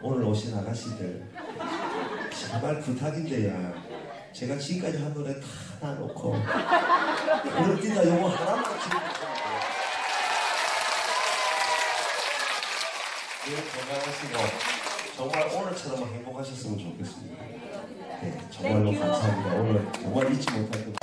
오늘 오신 아가씨들 정말 부탁인데요. 제가 지금까지 한 노래 다 놔놓고 그럴 때다 요거 하나만 지금 건강하시고 정말 오늘처럼 행복하셨으면 좋겠습니다. 네, 정말로 감사합니다. 오늘 정말 잊지 못할 것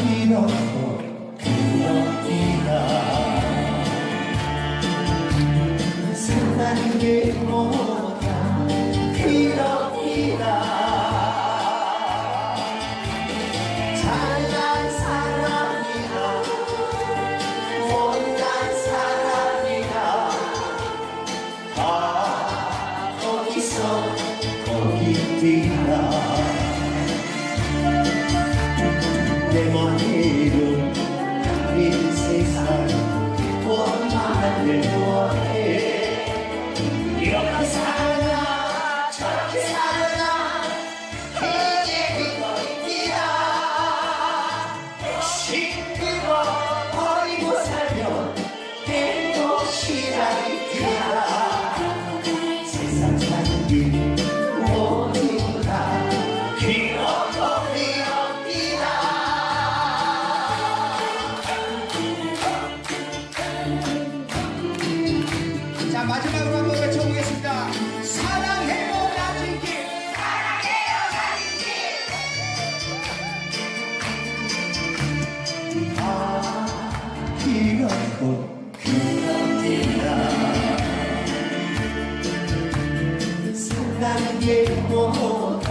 이렇고 그렇기다 사랑한 게 뭐다 그렇기다 잘난 사람이다 못난 사람이다 다 거기서 거기 뛰다 내 자, 마지막으로 한번 외쳐보겠습니다. 사랑해요, 나진길. 사랑해요, 나진길. 아 이렇고 사랑한 게 뭐다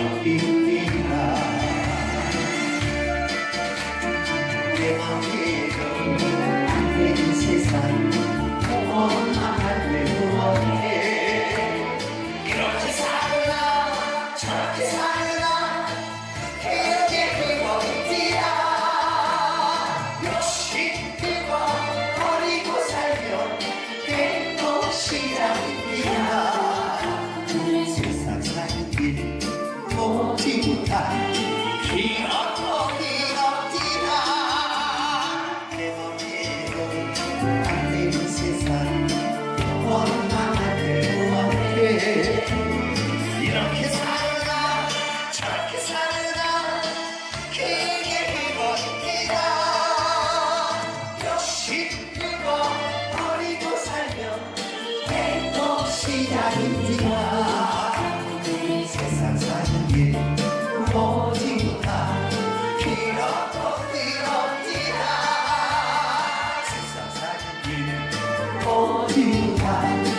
어디니라 내안 되는 세상 시작입니다 세상 사는 길 오직 다 길었고 길었디라 세상 사는 길 오직 다